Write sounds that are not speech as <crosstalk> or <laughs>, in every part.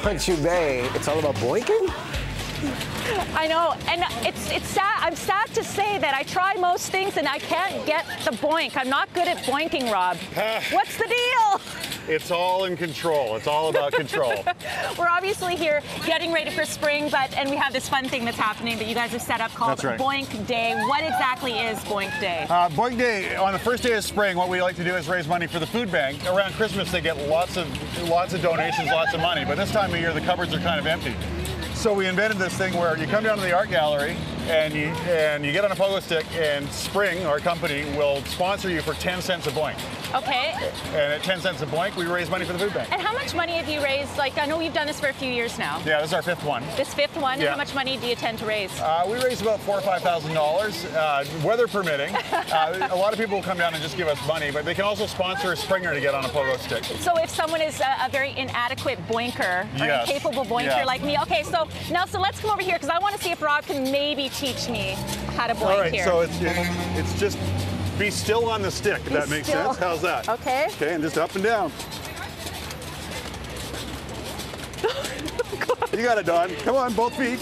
Don't you, Bay? It's all about boinking? I know, and it's it's sad. I'm sad to say that I try most things and I can't get the boink. I'm not good at boinking, Rob. What's the deal? It's all in control. It's all about <laughs> control. We're obviously here getting ready for spring, but and we have this fun thing that's happening that you guys have set up called right. Boink Day. What exactly is Boink Day? Uh, Boink Day on the first day of spring. What we like to do is raise money for the food bank. Around Christmas, they get lots of lots of donations, lots of money. But this time of year, the cupboards are kind of empty. So we invented this thing where you come down to the art gallery and you and you get on a pogo stick, and Spring, our company, will sponsor you for 10 cents a boink. Okay. And at 10 cents a boink, we raise money for the food bank. And how much money have you raised? Like I know you've done this for a few years now. Yeah, this is our fifth one. This fifth one. Yeah. How much money do you tend to raise? Uh, we raise about four or five thousand dollars, uh, weather permitting. <laughs> Uh, a lot of people will come down and just give us money, but they can also sponsor a Springer to get on a pogo stick. So if someone is a, a very inadequate boinker or Yes. incapable boinker like me, okay. So Nelson, let's come over here because I want to see if Rob can maybe teach me how to boink All right, here. so it's it's just be still on the stick. If Be that makes still. sense. How's that? Okay. Okay, and just up and down. <laughs> you got it, Dawn. Come on, both feet.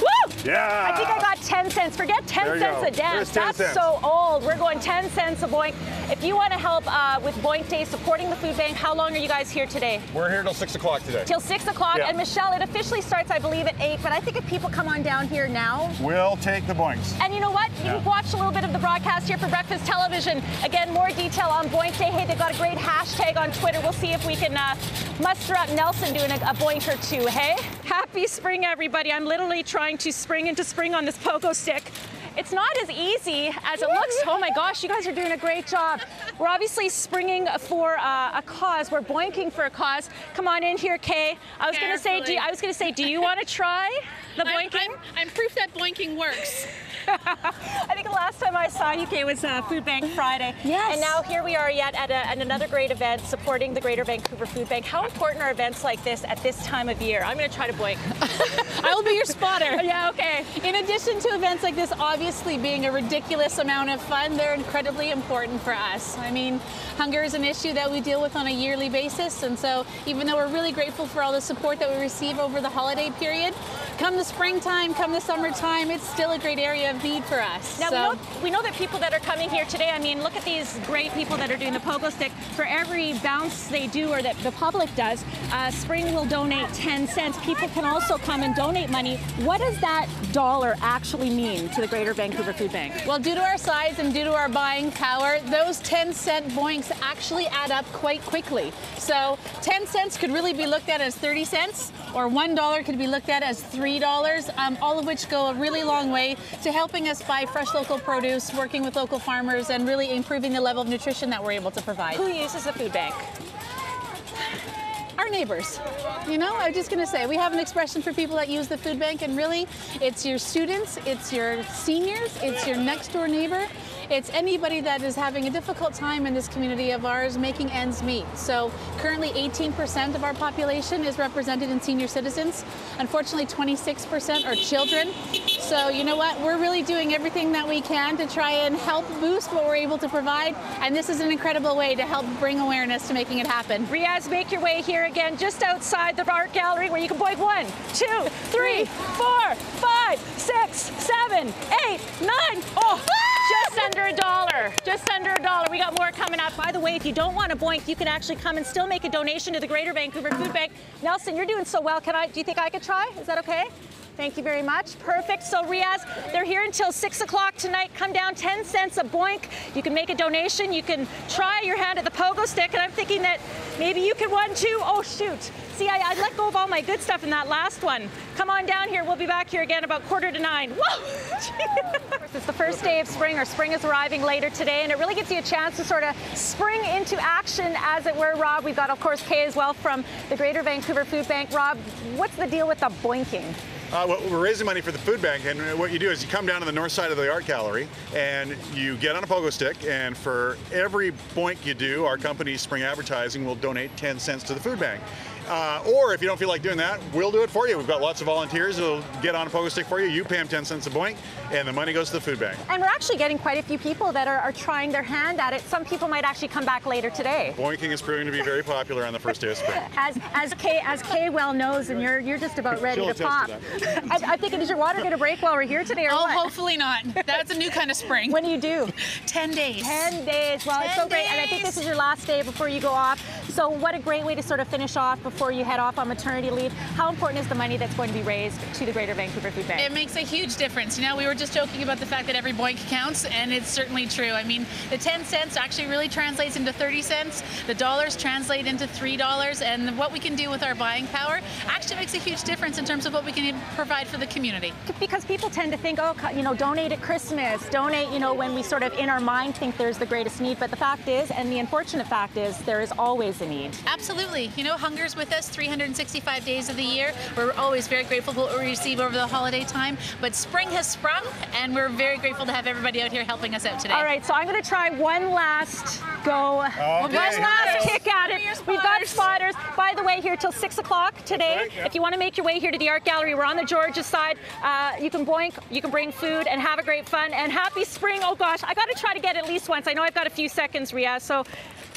Woo! Yeah. I think I got 10 cents. Forget 10 cents go. a dance. 10 That's cents. so old. We're going 10 cents a boink. If you want to help uh, with Boink Day, supporting the food bank, how long are you guys here today? We're here till six o'clock today. Till 6 o'clock. Yeah. And Michelle, it officially starts, I believe, at 8. But I think if people come on down here now, We'll take the boinks. And you know what? You Yeah. can watch a little bit of the broadcast here for Breakfast Television. Again, more detail on Boink Day. Hey, they've got a great hashtag on Twitter. We'll see if we can uh, muster up Nelson doing a, a boink or two, hey? Happy spring, everybody. I'm literally trying to spring into spring on this pogo stick. It's not as easy as it looks. Oh my gosh, you guys are doing a great job. We're obviously springing for uh, a cause. We're boinking for a cause. Come on in here, Kay. I was going to say, do I was going to say, do you want to try the I'm, boinking? I'm, I'm proof that boinking works. <laughs> I think the last time I saw you, Kay, was uh, Food Bank Friday. Yes. And now here we are yet at, a, at another great event supporting the Greater Vancouver Food Bank. How important are events like this at this time of year? I'm going to try to boink. <laughs> I will be your spotter. <laughs> yeah, okay. In addition to events like this obviously being a ridiculous amount of fun, they're incredibly important for us. I mean, hunger is an issue that we deal with on a yearly basis, and so even though we're really grateful for all the support that we receive over the holiday period, come the springtime, come the summertime, it's still a great area of need for us. Now, So- we, know, we know that people that are coming here today, I mean, look at these great people that are doing the pogo stick. For every bounce they do or that the public does, uh, Spring will donate 10 cents. People can also come and donate money. What does that dollar actually mean to the Greater Vancouver Food Bank? Well, due to our size and due to our buying power, those 10 cent boinks actually add up quite quickly. So 10 cents could really be looked at as 30 cents, or $1 could be looked at as $3, um, all of which go a really long way to helping us buy fresh local produce, working with local farmers, and really improving the level of nutrition that we're able to provide. Who uses the food bank? Neighbors. You know, I'm just going to say, we have an expression for people that use the food bank, and really, it's your students, it's your seniors, it's your next door neighbor, it's anybody that is having a difficult time in this community of ours making ends meet. So, currently, 18% of our population is represented in senior citizens. Unfortunately, 26% are children. So, you know what? We're really doing everything that we can to try and help boost what we're able to provide, and this is an incredible way to help bring awareness to making it happen. Riaz, make your way here again, just outside the art gallery where you can one, two, three, four, five, six, seven, eight, nine. Oh, Just under a dollar. We got more coming up. By the way, if you don't want to boink, you can actually come and still make a donation to the Greater Vancouver Food Bank. Nelson, you're doing so well. Can I? Do you think I could try? Is that okay? Thank you very much. Perfect. So Riaz, they're here until six o'clock tonight. Come down, 10 cents a boink. You can make a donation. You can try your hand at the pogo stick. And I'm thinking that maybe you could one too. Oh shoot. See, I, I let go of all my good stuff in that last one. Come on down here. We'll be back here again about quarter to nine. <laughs> Whoa! it's the first day of spring, or spring is arriving later today, and it really gives you a chance to sort of spring into action, as it were. Rob, we've got, of course, Kay as well from the Greater Vancouver Food Bank. Rob, what's the deal with the boinking? Uh, well, we're raising money for the food bank, and what you do is you come down to the north side of the art gallery, and you get on a pogo stick, and for every boink you do, our company, Spring Advertising, will donate 10 cents to the food bank. Uh, or if you don't feel like doing that, we'll do it for you. We've got lots of volunteers who'll get on a pogo stick for you. You pay them 10 cents a boink, and the money goes to the food bank. And we're actually getting quite a few people that are, are trying their hand at it. Some people might actually come back later today. Boinking is proving to be very popular on the first day of spring. <laughs> As as Kay as Kay well knows, and you're you're just about ready She'll to pop. attest <laughs> I, I'm thinking, is your water going to break while we're here today, or Oh, what? hopefully not. That's a new kind of spring. When do you do? <laughs> 10 days. 10 days. Well, it's so 10 great. And I think this is your last day before you go off. So, what a great way to sort of finish off before you head off on maternity leave. How important is the money that's going to be raised to the Greater Vancouver Food Bank? It makes a huge difference. You know, we were just joking about the fact that every boink counts, and it's certainly true. I mean, the 10 cents actually really translates into 30 cents. The dollars translate into $3, and what we can do with our buying power actually makes a huge difference in terms of what we can provide for the community. because people tend to think, oh, you know, donate at Christmas, donate, you know, when we sort of in our mind think there's the greatest need. But the fact is, and the unfortunate fact is, there is always a need. Absolutely. You know, hunger's with us 365 days of the year. We're always very grateful for what we receive over the holiday time, but spring has sprung, and we're very grateful to have everybody out here helping us out today. All right, so I'm going to try one last go, one last kick at it. We've got spotters. By the way, here till six o'clock today. right, yeah. If you want to make your way here to the art gallery, we're on the Georgia side. Uh, you can boink, you can bring food, and have a great fun. And happy spring! Oh gosh, I got to try to get at least once. I know I've got a few seconds, Ria. So.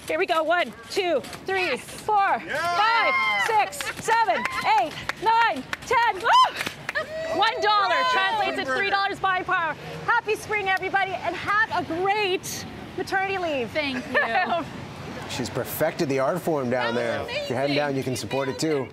Here we go. One, two, three, four, five, six, seven, eight, nine, ten. Woo! One dollar translates to three dollars buying power. Happy spring, everybody, and have a great maternity leave. Thank you. <laughs> She's perfected the art form down there. was If you're heading down, you can support it too.